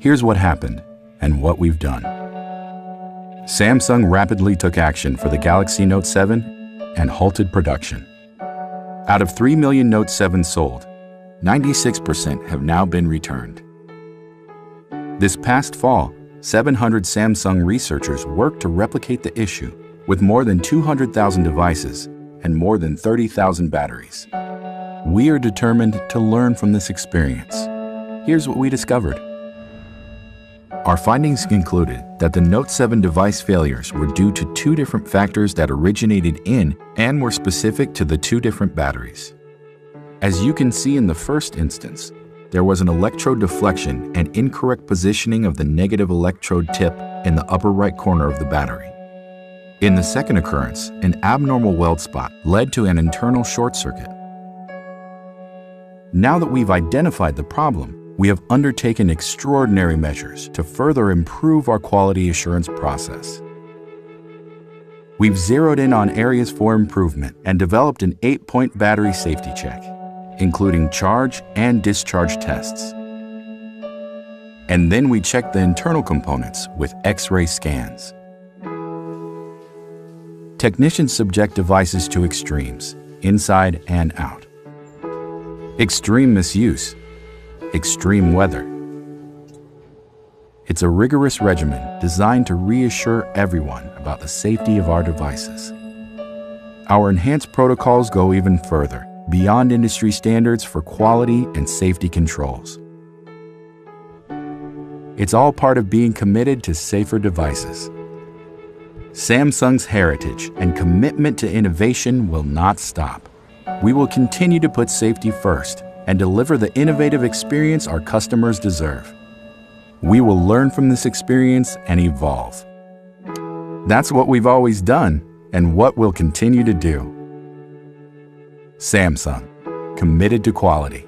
Here's what happened and what we've done. Samsung rapidly took action for the Galaxy Note 7 and halted production. Out of 3 million Note 7 sold, 96% have now been returned. This past fall, 700 Samsung researchers worked to replicate the issue with more than 200,000 devices and more than 30,000 batteries. We are determined to learn from this experience. Here's what we discovered. Our findings concluded that the Note 7 device failures were due to two different factors that originated in and were specific to the two different batteries. As you can see in the first instance, there was an electrode deflection and incorrect positioning of the negative electrode tip in the upper right corner of the battery. In the second occurrence, an abnormal weld spot led to an internal short circuit. Now that we've identified the problem, we have undertaken extraordinary measures to further improve our quality assurance process. We've zeroed in on areas for improvement and developed an eight-point battery safety check, including charge and discharge tests. And then we check the internal components with X-ray scans. Technicians subject devices to extremes, inside and out. Extreme misuse extreme weather. It's a rigorous regimen designed to reassure everyone about the safety of our devices. Our enhanced protocols go even further, beyond industry standards for quality and safety controls. It's all part of being committed to safer devices. Samsung's heritage and commitment to innovation will not stop. We will continue to put safety first and deliver the innovative experience our customers deserve. We will learn from this experience and evolve. That's what we've always done and what we'll continue to do. Samsung, committed to quality.